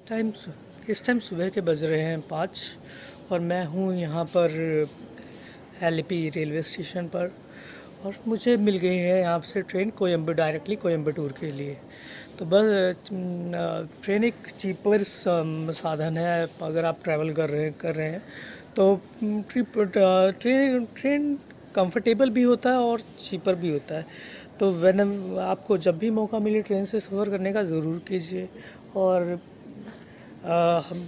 Time इस time सुबह के बज रहे हैं पाँच, और मैं हूँ यहाँ पर एलपी रेलवे स्टेशन पर, और मुझे मिल गई है यहाँ से ट्रेन कोयम्बे डायरेक्टली कोयम्बटूर के लिए। तो बस ट्रेन एक चीपर साधन है, अगर आप ट्रैवल कर रहे कर रहे हैं तो ट्रिप ट्रेन ट्रेन कंफर्टेबल भी होता है और चीपर भी होता है। तो वैन आपको जब भी मौका मिले ट्रेन से सफ़र करने का, ज़रूर कीजिए, और हम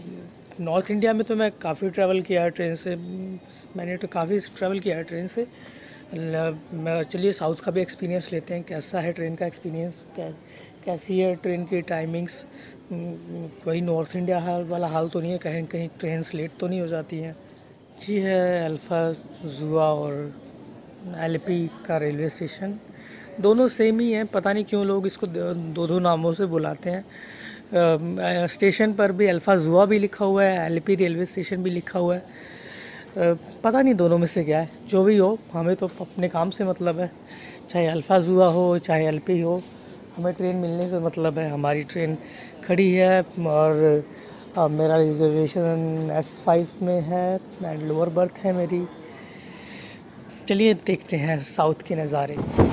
नॉर्थ इंडिया में तो मैं काफ़ी ट्रैवल किया है ट्रेन से। मैंने तो काफ़ी ट्रैवल किया है ट्रेन से। चलिए साउथ का भी एक्सपीरियंस लेते हैं कैसा है ट्रेन का एक्सपीरियंस कै, कैसी है ट्रेन की टाइमिंग्स? वही नॉर्थ इंडिया हाल वाला हाल तो नहीं है कहीं कहीं ट्रेन लेट तो नहीं हो जाती हैं। जी है अल्फ़ा जुआ और एलपी का रेलवे स्टेशन। दोनों सेम ही हैं पता नहीं क्यों लोग इसको दो दो नामों से बुलाते हैं। स्टेशन पर भी अल्फ़ा जुआ भी लिखा हुआ है एलपी रेलवे स्टेशन भी लिखा हुआ है। पता नहीं दोनों में से क्या है, जो भी हो, हमें तो अपने काम से मतलब है। चाहे अल्फ़ा जुआ हो, चाहे एलपी हो, हमें ट्रेन मिलने से मतलब है, हमारी ट्रेन खड़ी है और मेरा रिजर्वेशन एस फाइव में है एंड लोअर बर्थ है मेरी। चलिए देखते हैं साउथ के नज़ारे।